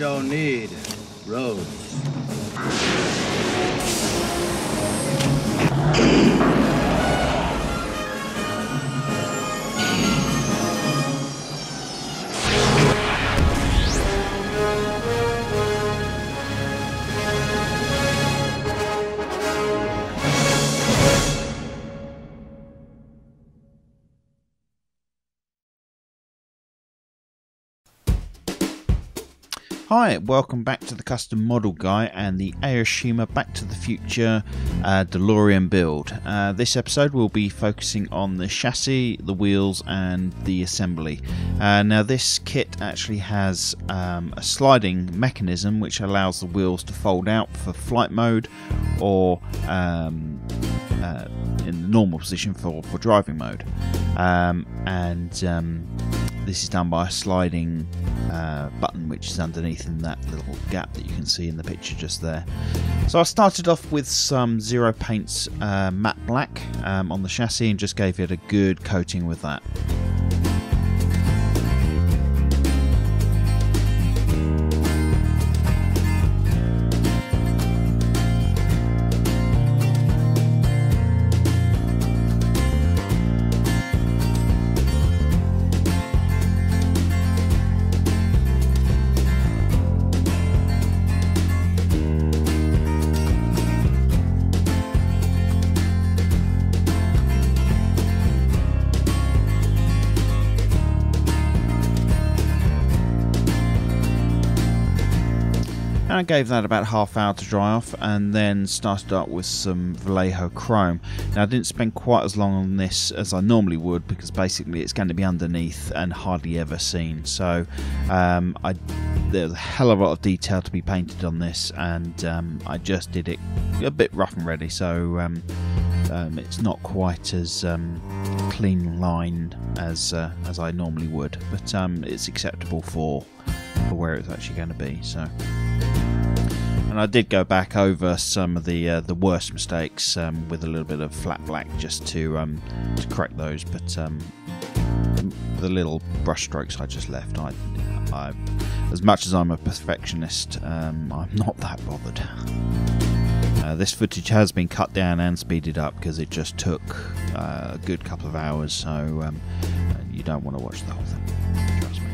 don't need Hi, welcome back to the Custom Model Guy and the Aoshima Back to the Future uh, DeLorean build. Uh, this episode will be focusing on the chassis, the wheels, and the assembly. Uh, now, this kit actually has um, a sliding mechanism which allows the wheels to fold out for flight mode or um, uh, in the normal position for, for driving mode. Um, and um, this is done by a sliding uh, button which is underneath in that little gap that you can see in the picture just there. So I started off with some Zero Paints uh, matte black um, on the chassis and just gave it a good coating with that. I gave that about half hour to dry off and then started up with some Vallejo Chrome. Now I didn't spend quite as long on this as I normally would because basically it's going to be underneath and hardly ever seen. So um, I, there's a hell of a lot of detail to be painted on this and um, I just did it a bit rough and ready so um, um, it's not quite as um, clean line as uh, as I normally would, but um, it's acceptable for for where it's actually going to be. So, and I did go back over some of the uh, the worst mistakes um, with a little bit of flat black just to um, to correct those, but um, the little brush strokes I just left, I, I as much as I'm a perfectionist, um, I'm not that bothered. Uh, this footage has been cut down and speeded up because it just took uh, a good couple of hours, so um, you don't want to watch the whole thing. Trust me.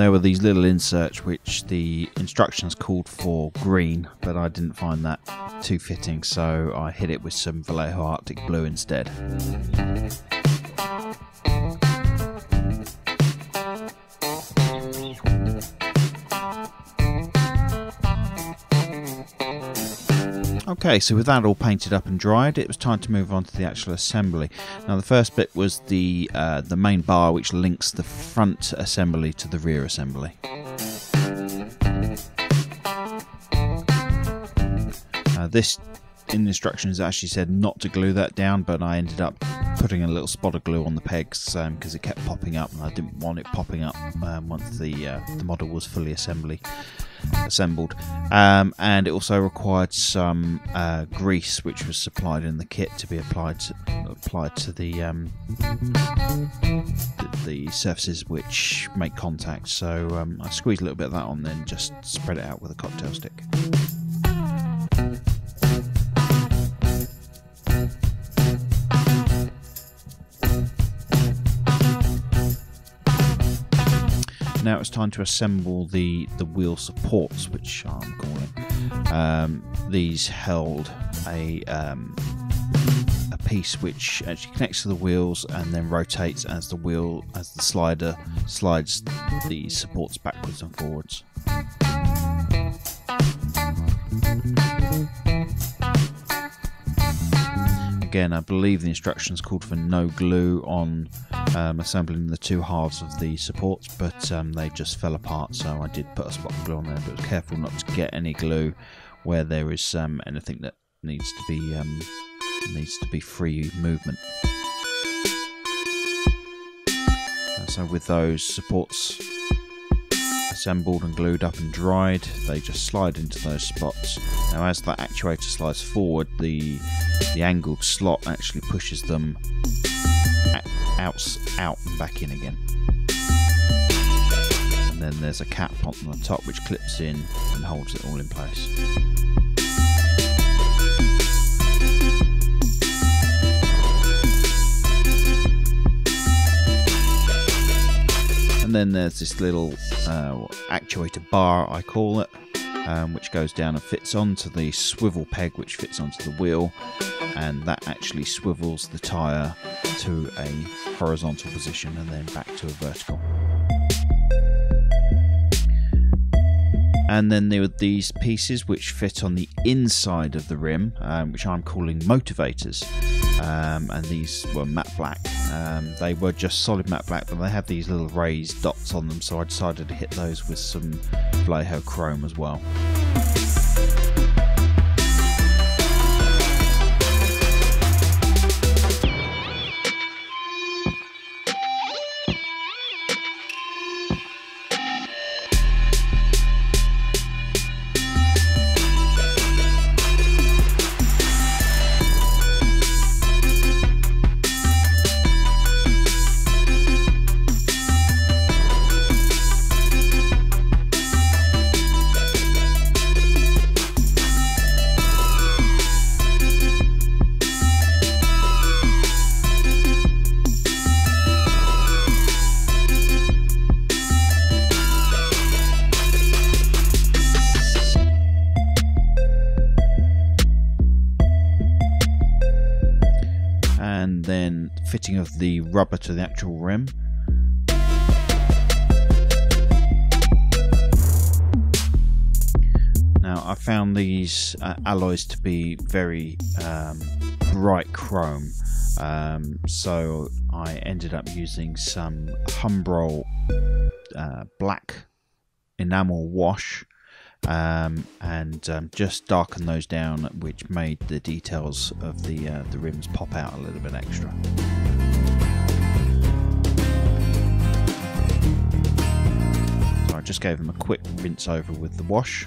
There were these little inserts which the instructions called for green, but I didn't find that too fitting, so I hit it with some Vallejo Arctic Blue instead. Okay, so with that all painted up and dried, it was time to move on to the actual assembly. Now, the first bit was the uh, the main bar, which links the front assembly to the rear assembly. Uh, this in the instructions actually said not to glue that down, but I ended up putting a little spot of glue on the pegs because um, it kept popping up, and I didn't want it popping up um, once the uh, the model was fully assembly assembled. Um, and it also required some uh, grease, which was supplied in the kit, to be applied to, applied to the, um, the, the surfaces which make contact. So um, I squeezed a little bit of that on, then just spread it out with a cocktail stick. Now it's time to assemble the, the wheel supports, which I'm calling. Um, these held a um, a piece which actually connects to the wheels and then rotates as the wheel as the slider slides the supports backwards and forwards. Again, I believe the instructions called for no glue on um, assembling the two halves of the supports, but um, they just fell apart, so I did put a spot of glue on there, but was careful not to get any glue where there is um, anything that needs to be um, needs to be free movement. so with those supports assembled and glued up and dried, they just slide into those spots. Now as that actuator slides forward, the the angled slot actually pushes them out, out and back in again. And then there's a cap on the top which clips in and holds it all in place. and then there's this little uh, actuator bar I call it um, which goes down and fits onto the swivel peg which fits onto the wheel and that actually swivels the tyre to a horizontal position and then back to a vertical. And then there were these pieces which fit on the inside of the rim, um, which I'm calling motivators. Um, and these were matte black. Um, they were just solid matte black, but they had these little raised dots on them, so I decided to hit those with some Vallejo chrome as well. Fitting of the rubber to the actual rim. Now I found these uh, alloys to be very um, bright chrome um, so I ended up using some Humbrol uh, black enamel wash um, and um, just darken those down, which made the details of the uh, the rims pop out a little bit extra. So I just gave them a quick rinse over with the wash.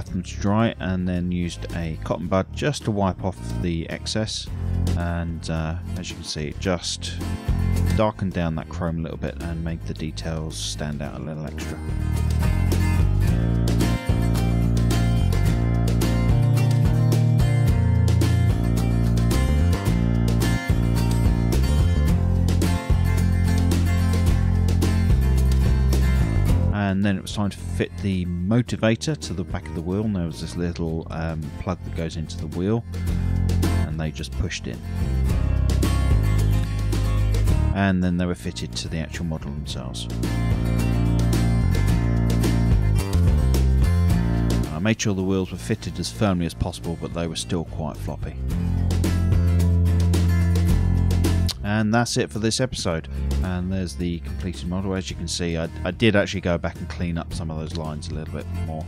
left them to dry and then used a cotton bud just to wipe off the excess and uh, as you can see it just darkened down that chrome a little bit and made the details stand out a little extra. Then it was time to fit the motivator to the back of the wheel. And there was this little um, plug that goes into the wheel, and they just pushed in. And then they were fitted to the actual model themselves. I made sure the wheels were fitted as firmly as possible, but they were still quite floppy. And that's it for this episode. And there's the completed model. As you can see, I, I did actually go back and clean up some of those lines a little bit more.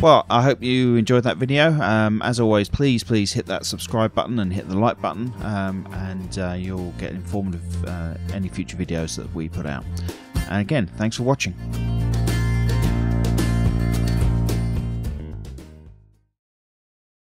Well, I hope you enjoyed that video. Um, as always, please, please hit that subscribe button and hit the like button, um, and uh, you'll get informed of uh, any future videos that we put out. And again, thanks for watching.